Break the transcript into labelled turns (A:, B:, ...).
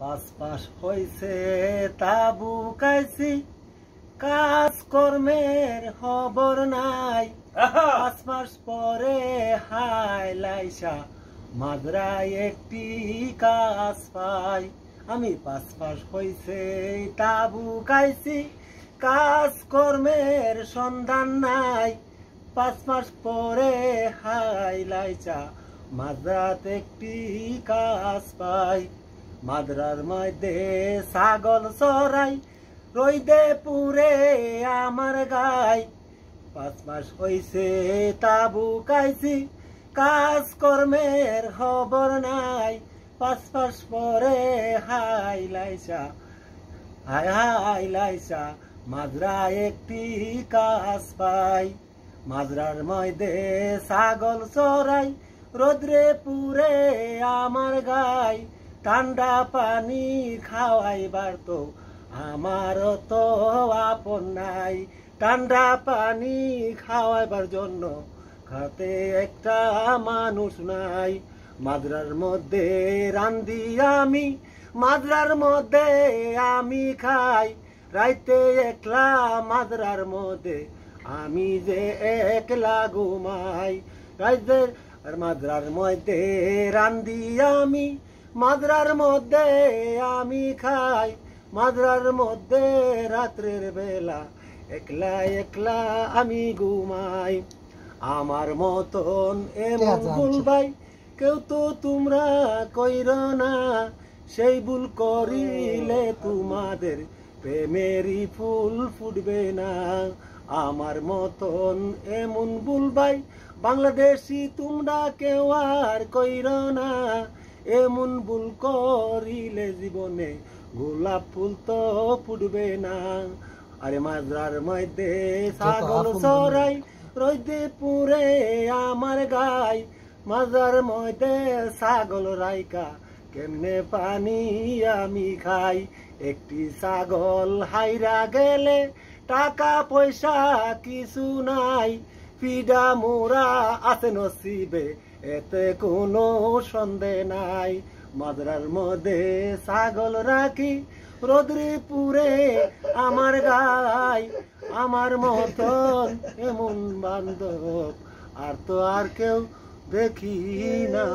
A: পাঁচ পাশ হইছে তাবু কাইছি। কাজ কর্মের খবর নাই। পাঁচ মাস পরে হাই লাইসা মাদ্রায় একটি কাজ পাই। আমি পাঁচ মাস হইছে তাবু কাইছি। কাজ কর্মের সন্ধান নাই। পাঁচ মাস পরে হাই লাইচা মাদ্রাত একটি কাজ পাই। মাদ্রার মধ্যে ছাগল চড়াই, রইদে পুরে আমার গাই। পাঁচ মাস হইছে তাবু কাইছি কাজ কর্মের খবর নাই। পাঁচ মাস পরে হাই লাইসা, হাই হাই লাইসা মাদ্রা একটি কাজ পাই। মাদ্রার মধ্যে ছাগল চড়াই, রোদ্রে পুরে আমার গাই। ঠান্ডা পানি খাওয়াইবার তো আমার তো আপন নাই। ঠান্ডা পানি খাওয়াইবার জন্য খাতে একটা মানুষ নাই। মাদ্রার মধ্যে রান্দি আমি, মাদ্রার মধ্যে আমি খাই। রাইতে একলা মাদ্রার মধ্যে আমি যে একলা ঘুমাই। রাইতে মাদ্রার মধ্যে রান্দি আমি মাদ্রার মধ্যে আমি খাই। মাদ্রার মধ্যে রাত্রের বেলা একলা একলা আমি ঘুমাই। আমার মতন এমন ভুল ভাই কেউ তো তোমরা কইর না। সেই ভুল করিলে তোমাদের প্রেমেরই ফুল ফুটবে না। আমার মতন এমন ভুল ভাই বাংলাদেশি তোমরা কেউ আর কইর না। এমন ভুল করিলে জীবনে গোলাপ ফুল তো ফুটবে না। আরে মাদ্রার মধ্যে ছাগল চড়াই রইদে পুরে আমার গাই। মাজার মধ্যে ছাগল রাইকা কেমনে পানি আমি খাই? একটি ছাগল হাইরা গেলে টাকা পয়সা কিছু নাই। পিডা মোরা আছে নসিবে, এতে কোনো সন্দেহ নাই। মাদ্রার মধ্যে ছাগল রাখি রোদ্রে পুরে আমার গাই। আমার মতন এমন বান্ধব আর তো আর কেউ দেখি না